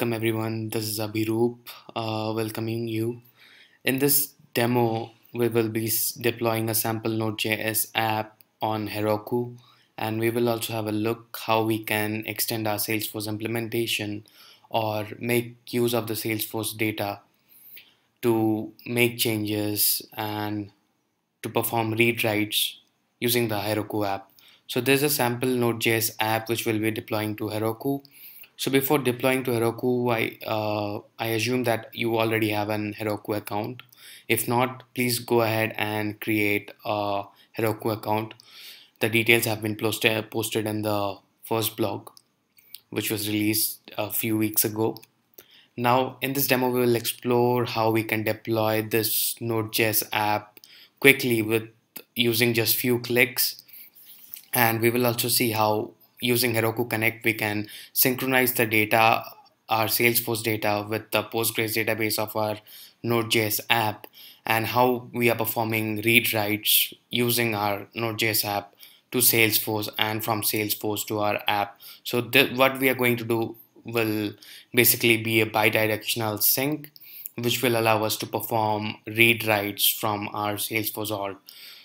Welcome everyone, this is Abhiroop uh, welcoming you. In this demo, we will be deploying a sample Node.js app on Heroku and we will also have a look how we can extend our Salesforce implementation or make use of the Salesforce data to make changes and to perform read writes using the Heroku app. So there's a sample Node.js app which we'll be deploying to Heroku so before deploying to Heroku, I, uh, I assume that you already have an Heroku account. If not, please go ahead and create a Heroku account. The details have been posted, posted in the first blog, which was released a few weeks ago. Now in this demo, we will explore how we can deploy this Node.js app quickly with using just few clicks. And we will also see how using Heroku Connect, we can synchronize the data, our Salesforce data with the Postgres database of our Node.js app and how we are performing read writes using our Node.js app to Salesforce and from Salesforce to our app. So what we are going to do will basically be a bidirectional sync which will allow us to perform read writes from our Salesforce org.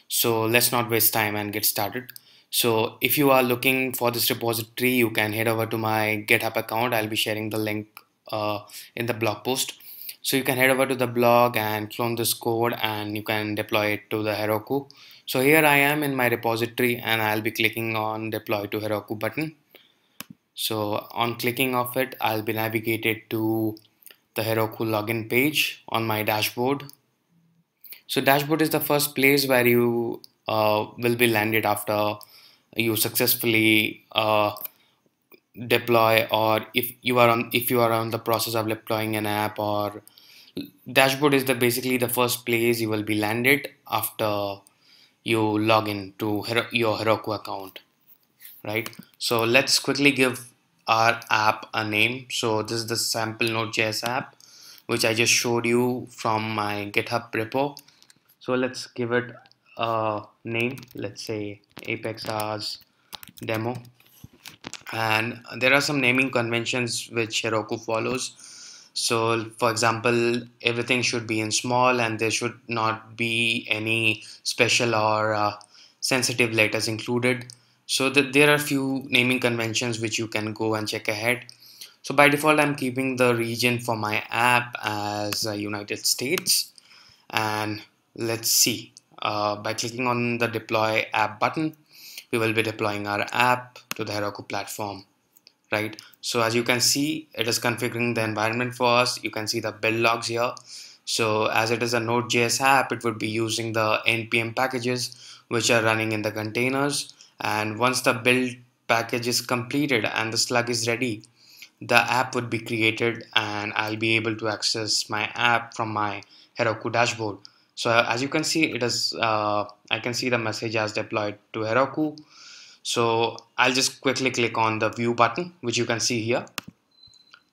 So let's not waste time and get started. So if you are looking for this repository, you can head over to my GitHub account. I'll be sharing the link uh, in the blog post. So you can head over to the blog and clone this code and you can deploy it to the Heroku. So here I am in my repository and I'll be clicking on deploy to Heroku button. So on clicking of it, I'll be navigated to the Heroku login page on my dashboard. So dashboard is the first place where you uh, will be landed after you successfully uh, deploy or if you are on if you are on the process of deploying an app or dashboard is the basically the first place you will be landed after you log in to your Heroku account right? So let's quickly give our app a name. So this is the sample node.js app which I just showed you from my github repo. So let's give it a name let's say apex hours demo. And there are some naming conventions which Heroku follows. So for example everything should be in small and there should not be any special or uh, sensitive letters included. So that there are few naming conventions which you can go and check ahead. So by default I'm keeping the region for my app as uh, United States. And let's see uh, by clicking on the deploy app button we will be deploying our app to the Heroku platform right? So as you can see it is configuring the environment for us. You can see the build logs here. So as it is a node.js app it would be using the npm packages which are running in the containers. And once the build package is completed and the slug is ready the app would be created and I'll be able to access my app from my Heroku dashboard so as you can see it is uh, I can see the message as deployed to Heroku. So I'll just quickly click on the view button which you can see here.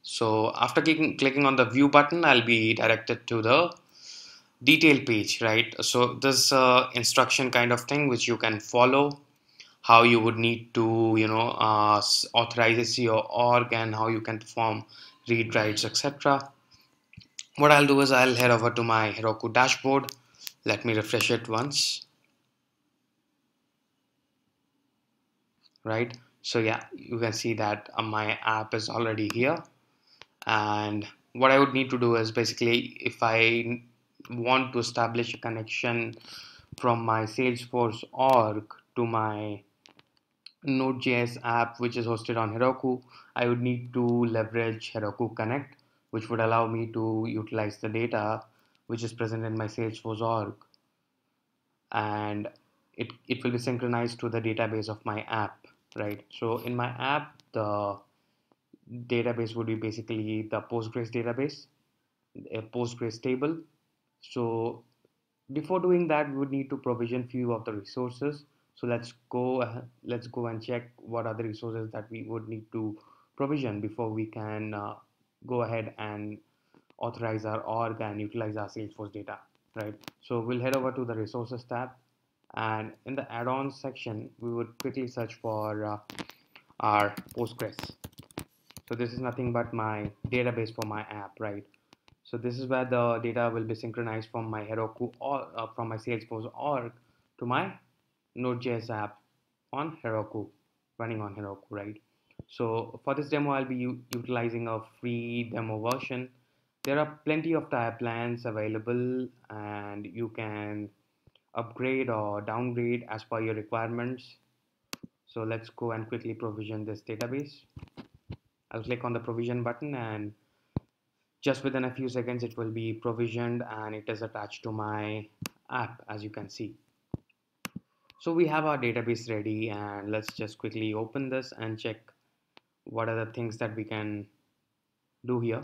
So after clicking, clicking on the view button I'll be directed to the detail page right? So this uh, instruction kind of thing which you can follow how you would need to you know uh, authorize your org and how you can perform read writes etc what I'll do is I'll head over to my Heroku dashboard. Let me refresh it once. Right? So yeah you can see that uh, my app is already here. And what I would need to do is basically if I want to establish a connection from my Salesforce org to my Node.js app which is hosted on Heroku I would need to leverage Heroku Connect which would allow me to utilize the data which is present in my Salesforce org. And it, it will be synchronized to the database of my app right? So in my app the database would be basically the Postgres database a Postgres table. So before doing that we would need to provision few of the resources. So let's go let's go and check what are the resources that we would need to provision before we can uh, go ahead and authorize our org and utilize our Salesforce data, right? So we'll head over to the resources tab and in the add-ons section, we would quickly search for uh, our Postgres. So this is nothing but my database for my app right so this is where the data will be synchronized from my Heroku or uh, from my Salesforce org to my Node.js app on Heroku running on Heroku right so for this demo I'll be utilizing a free demo version. There are plenty of tire plans available and you can upgrade or downgrade as per your requirements. So let's go and quickly provision this database. I'll click on the provision button and just within a few seconds it will be provisioned and it is attached to my app as you can see. So we have our database ready and let's just quickly open this and check what are the things that we can do here.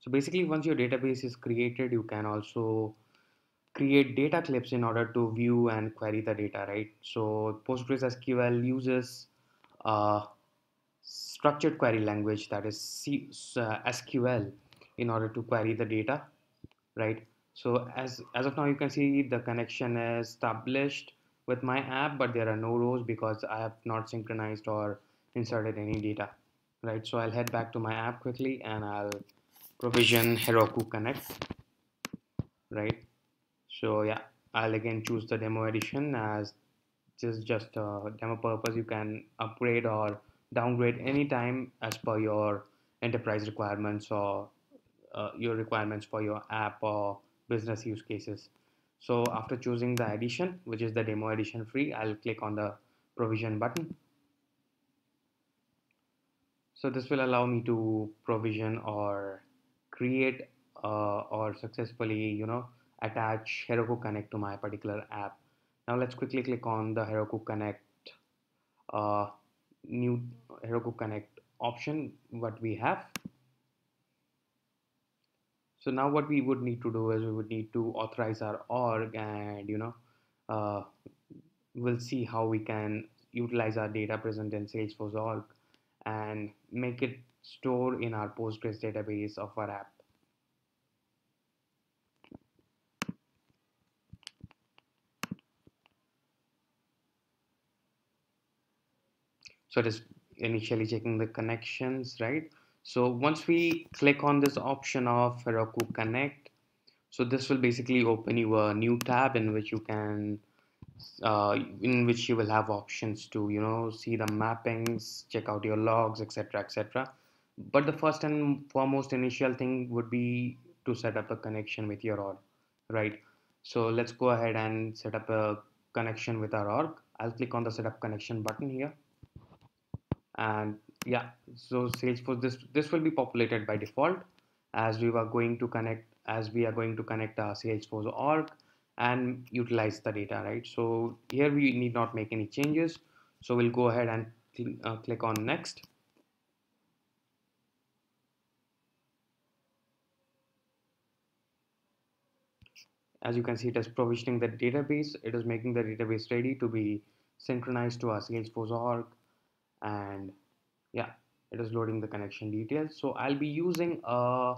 So basically once your database is created you can also create data clips in order to view and query the data right? So PostgreSQL uses a structured query language that is uh, SQL in order to query the data right? So as as of now you can see the connection is established with my app but there are no rows because I have not synchronized or inserted any data right? So I'll head back to my app quickly and I'll provision Heroku Connect right? So yeah I'll again choose the demo edition as just just a demo purpose. You can upgrade or downgrade anytime as per your enterprise requirements or uh, your requirements for your app or business use cases. So after choosing the edition which is the demo edition free I'll click on the provision button so this will allow me to provision or create uh, or successfully you know attach Heroku Connect to my particular app. Now let's quickly click on the Heroku Connect uh, new Heroku Connect option what we have. So now what we would need to do is we would need to authorize our org and you know uh, we'll see how we can utilize our data present in Salesforce org and make it store in our Postgres database of our app. So it is initially checking the connections, right? So once we click on this option of Heroku Connect, so this will basically open you a new tab in which you can uh, in which you will have options to you know see the mappings check out your logs etc etc but the first and foremost initial thing would be to set up a connection with your org right? So let's go ahead and set up a connection with our org. I'll click on the setup connection button here. And yeah so Salesforce this this will be populated by default as we were going to connect as we are going to connect our Salesforce org and utilize the data right? So here we need not make any changes. So we'll go ahead and uh, click on next. As you can see it is provisioning the database. It is making the database ready to be synchronized to our salesforce org. And yeah it is loading the connection details. So i'll be using a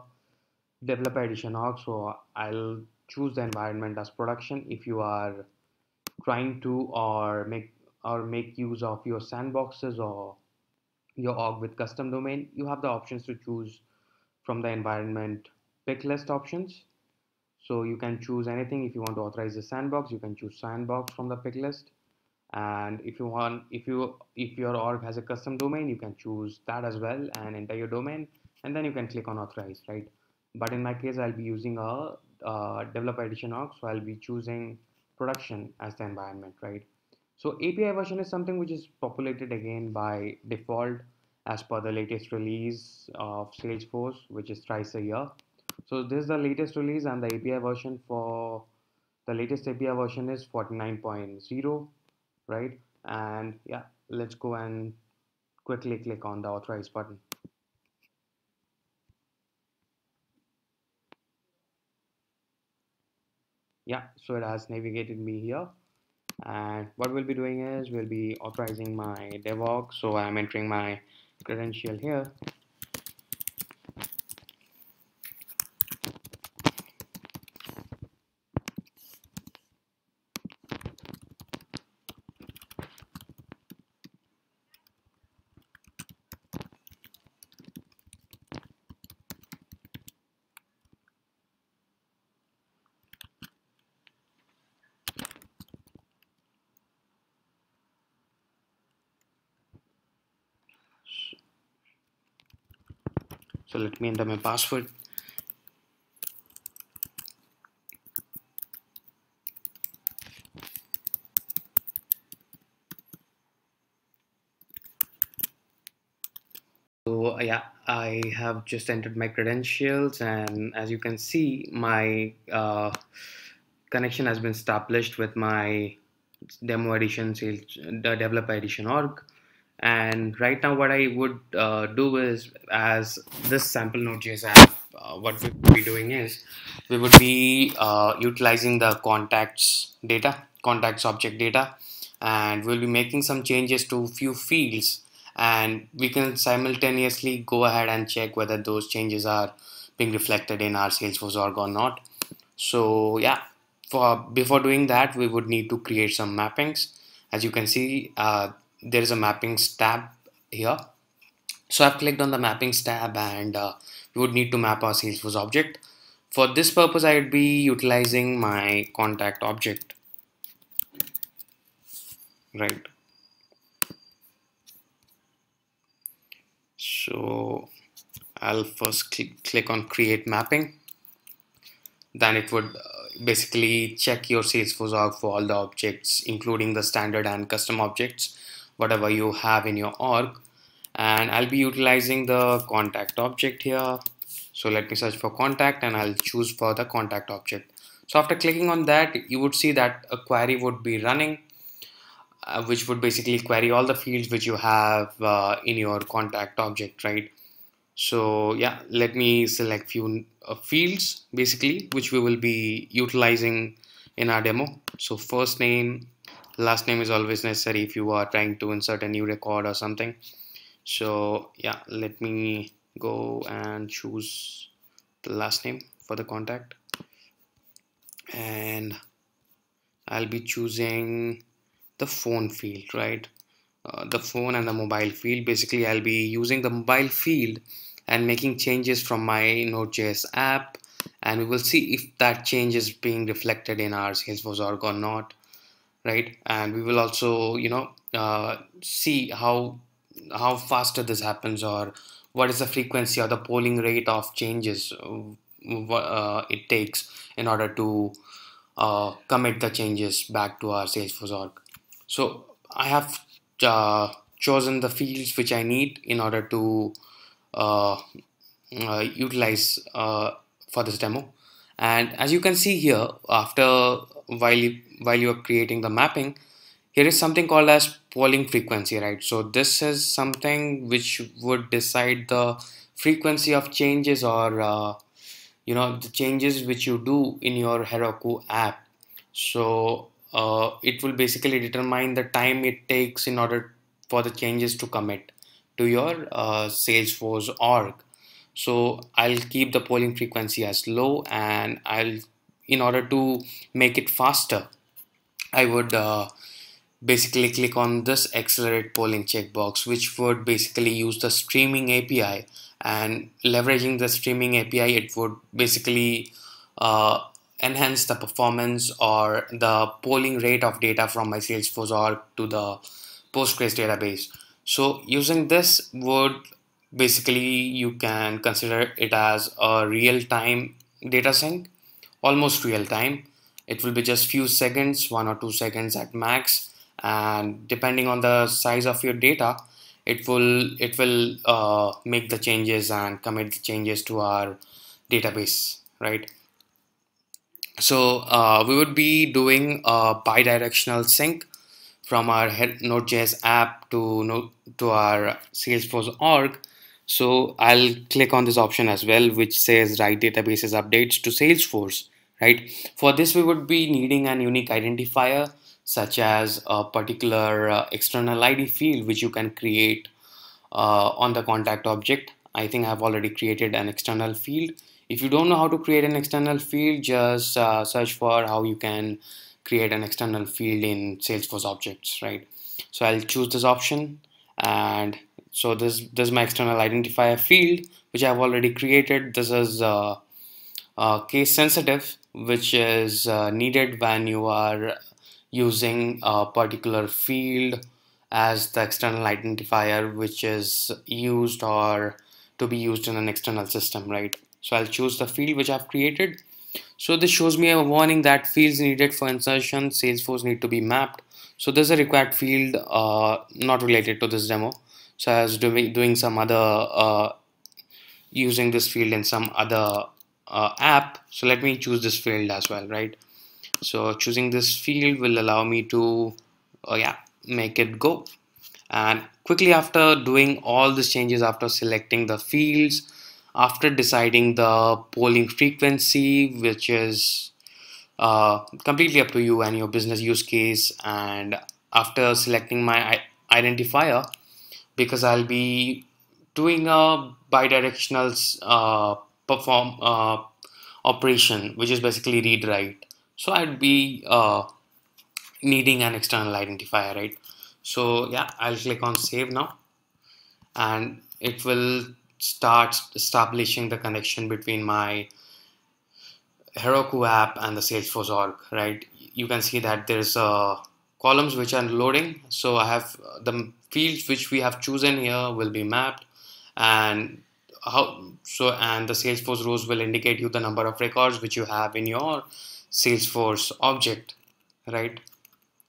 developer edition org. So i'll choose the environment as production. If you are trying to or make or make use of your sandboxes or your org with custom domain you have the options to choose from the environment pick list options. So you can choose anything. If you want to authorize the sandbox you can choose sandbox from the pick list and if you want if you if your org has a custom domain you can choose that as well and enter your domain and then you can click on authorize right? But in my case I'll be using a uh, developer edition org so I'll be choosing production as the environment right? So API version is something which is populated again by default as per the latest release of Salesforce which is thrice a year. So this is the latest release and the API version for the latest API version is 49.0 right? And yeah let's go and quickly click on the authorize button yeah so it has navigated me here. And what we'll be doing is we'll be authorizing my DevOps. So I'm entering my credential here so let me enter my password So yeah, I have just entered my credentials and as you can see, my uh, connection has been established with my demo edition sales, the developer edition org. And right now what I would uh, do is as this sample node.js app, uh, what we would be doing is we would be uh, utilizing the contacts data, contacts object data, and we'll be making some changes to few fields and we can simultaneously go ahead and check whether those changes are being reflected in our Salesforce org or not. So yeah, for before doing that, we would need to create some mappings. As you can see, uh, there is a mappings tab here. So I've clicked on the mappings tab and uh, we would need to map our Salesforce object. For this purpose, I would be utilizing my contact object. Right. so I'll first click, click on create mapping then it would uh, basically check your Salesforce org for all the objects including the standard and custom objects whatever you have in your org and I'll be utilizing the contact object here. So let me search for contact and I'll choose for the contact object. So after clicking on that you would see that a query would be running uh, which would basically query all the fields which you have uh, in your contact object right? So yeah let me select few uh, fields basically which we will be utilizing in our demo. So first name last name is always necessary if you are trying to insert a new record or something. So yeah let me go and choose the last name for the contact. And I'll be choosing the phone field right? Uh, the phone and the mobile field. Basically I'll be using the mobile field and making changes from my Node.js app. And we will see if that change is being reflected in our Salesforce org or not right? And we will also you know uh, see how how faster this happens or what is the frequency or the polling rate of changes uh, it takes in order to uh, commit the changes back to our Salesforce org. So I have uh, chosen the fields which I need in order to uh, uh, utilize uh, for this demo. And as you can see here after while you, while you are creating the mapping here is something called as polling frequency right so this is something which would decide the frequency of changes or uh, you know the changes which you do in your Heroku app so uh, it will basically determine the time it takes in order for the changes to commit to your uh, Salesforce org. So I'll keep the polling frequency as low and I'll in order to make it faster I would uh, basically click on this accelerate polling checkbox which would basically use the streaming API and leveraging the streaming API it would basically uh, enhance the performance or the polling rate of data from my Salesforce org to the Postgres database. So using this would basically you can consider it as a real-time data sync, almost real-time. It will be just few seconds, one or two seconds at max, and depending on the size of your data, it will it will uh, make the changes and commit the changes to our database, right? So uh, we would be doing a bi-directional sync from our Node.js app to to our Salesforce org. So I'll click on this option as well, which says write databases updates to Salesforce. Right. For this, we would be needing an unique identifier such as a particular uh, external ID field, which you can create uh, on the contact object. I think I've already created an external field if you don't know how to create an external field, just uh, search for how you can create an external field in Salesforce objects, right? So I'll choose this option and so this, this is my external identifier field, which I've already created. This is uh, uh, case sensitive, which is uh, needed when you are using a particular field as the external identifier, which is used or to be used in an external system, right? So I'll choose the field which I've created. So this shows me a warning that fields needed for insertion Salesforce need to be mapped. So there's a required field uh, not related to this demo. So I was doing, doing some other, uh, using this field in some other uh, app. So let me choose this field as well, right? So choosing this field will allow me to, uh, yeah, make it go. And quickly after doing all these changes, after selecting the fields, after deciding the polling frequency, which is uh, completely up to you and your business use case, and after selecting my identifier, because I'll be doing a bidirectional uh, perform uh, operation, which is basically read write. So I'd be uh, needing an external identifier, right? So yeah, I'll click on save now, and it will start establishing the connection between my Heroku app and the Salesforce org, right? You can see that there's uh, columns which are loading. So I have the fields which we have chosen here will be mapped and how so and the Salesforce rows will indicate you the number of records which you have in your Salesforce object, right?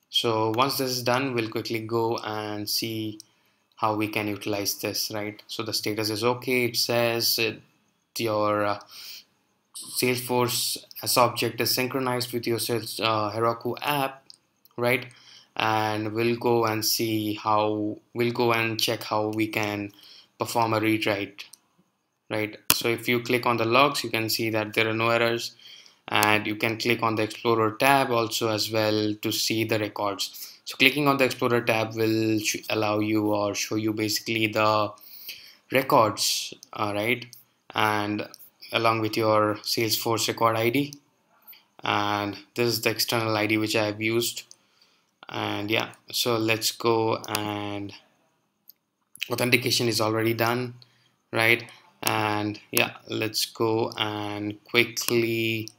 So once this is done, we'll quickly go and see how we can utilize this right? So the status is okay. It says it, your uh, Salesforce as object is synchronized with your Sales, uh, Heroku app right? And we'll go and see how we'll go and check how we can perform a read write right so if you click on the logs you can see that there are no errors and you can click on the explorer tab also as well to see the records so clicking on the Explorer tab will allow you or show you basically the records, all right, and along with your Salesforce record ID. And this is the external ID which I have used. And yeah, so let's go and authentication is already done, right? And yeah, let's go and quickly.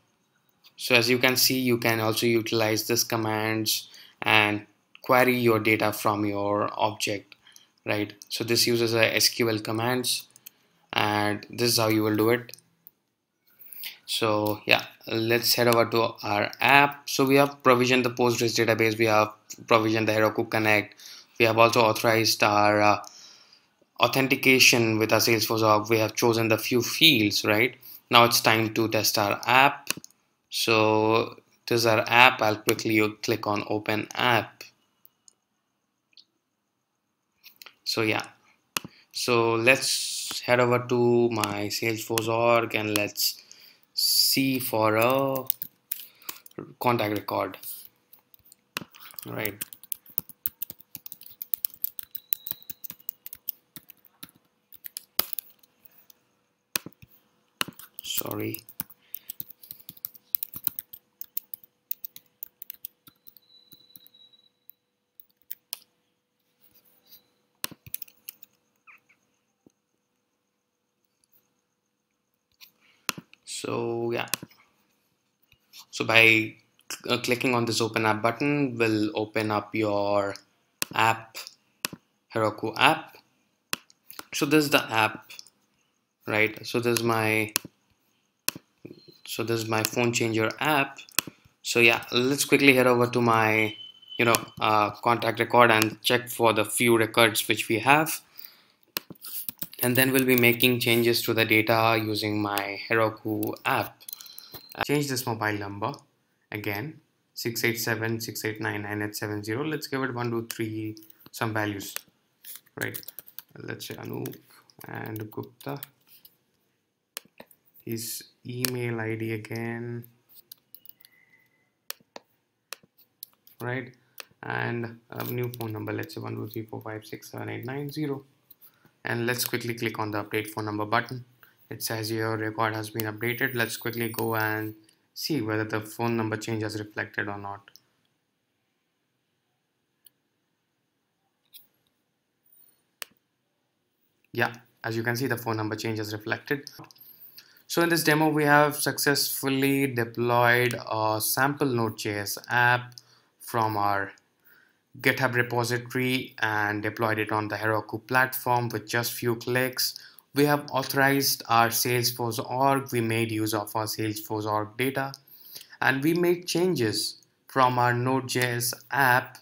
So as you can see, you can also utilize this commands and query your data from your object right? So this uses a SQL commands and this is how you will do it. So yeah let's head over to our app. So we have provisioned the Postgres database. We have provisioned the Heroku Connect. We have also authorized our uh, authentication with our Salesforce org we have chosen the few fields right? Now it's time to test our app. So this is our app. I'll quickly click on open app. So yeah. So let's head over to my salesforce org and let's see for a contact record. Right sorry. So yeah. So by uh, clicking on this open app button will open up your app Heroku app. So this is the app right? So this is my so this is my phone changer app. So yeah let's quickly head over to my you know uh, contact record and check for the few records which we have. And then we'll be making changes to the data using my Heroku app. I'll change this mobile number again. 687 689 9870 let's give it 1 2 3 some values. Right. Let's say Anup and Gupta his email ID again. Right? And a new phone number let's say 1 2 3 4 5 6 7 8 9 0 and let's quickly click on the update phone number button. It says your record has been updated. Let's quickly go and see whether the phone number change has reflected or not. Yeah as you can see the phone number change has reflected so in this demo we have successfully deployed a sample node.js app from our GitHub repository and deployed it on the Heroku platform with just few clicks. We have authorized our Salesforce org, we made use of our Salesforce org data, and we made changes from our Node.js app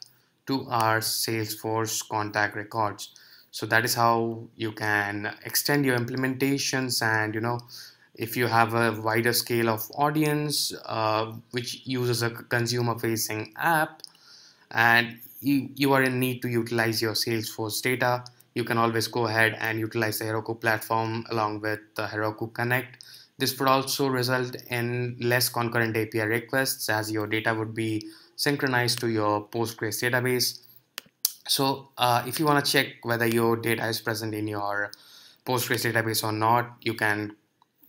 to our Salesforce contact records. So that is how you can extend your implementations and you know if you have a wider scale of audience uh, which uses a consumer facing app and you, you are in need to utilize your Salesforce data, you can always go ahead and utilize the Heroku platform along with the Heroku Connect. This would also result in less concurrent API requests as your data would be synchronized to your Postgres database. So uh, if you want to check whether your data is present in your Postgres database or not, you can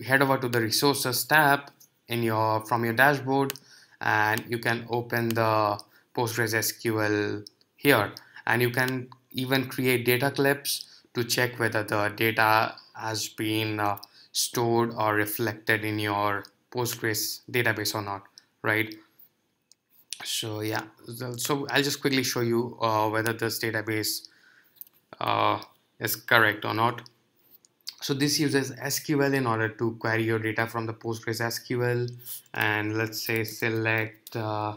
head over to the resources tab in your from your dashboard and you can open the Postgres SQL here and you can even create data clips to check whether the data has been uh, stored or reflected in your Postgres database or not, right? So yeah, so I'll just quickly show you uh, whether this database uh, is correct or not. So this uses SQL in order to query your data from the Postgres SQL and let's say select uh,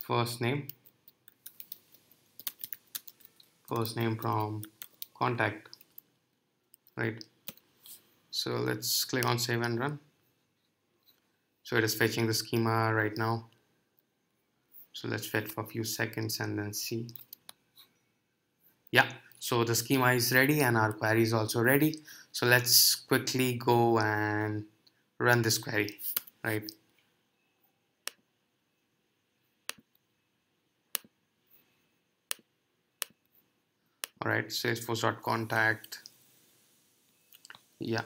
first name. First name from contact right? So let's click on save and run. So it is fetching the schema right now. So let's wait for a few seconds and then see. Yeah so the schema is ready and our query is also ready. So let's quickly go and run this query right? All right salesforce.contact yeah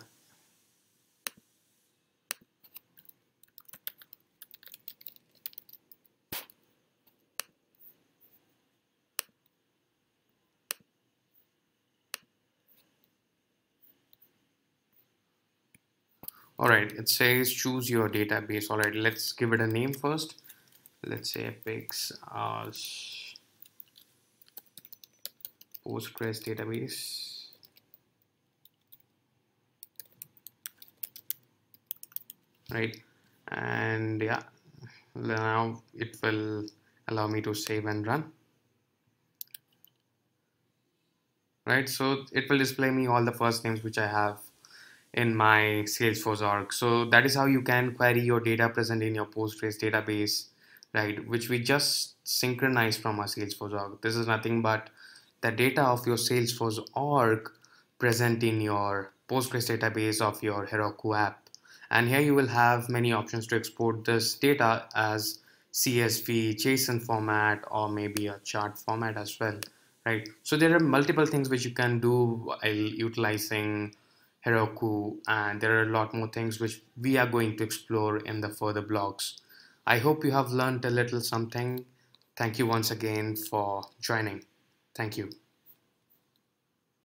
all right it says choose your database all right let's give it a name first let's say Apex as uh, Postgres database. Right, and yeah, now it will allow me to save and run. Right, so it will display me all the first names which I have in my Salesforce org. So that is how you can query your data present in your Postgres database, right? Which we just synchronize from our Salesforce org. This is nothing but the data of your Salesforce org present in your Postgres database of your Heroku app. And here you will have many options to export this data as CSV, JSON format, or maybe a chart format as well, right? So there are multiple things which you can do while utilizing Heroku, and there are a lot more things which we are going to explore in the further blogs. I hope you have learned a little something. Thank you once again for joining. Thank you.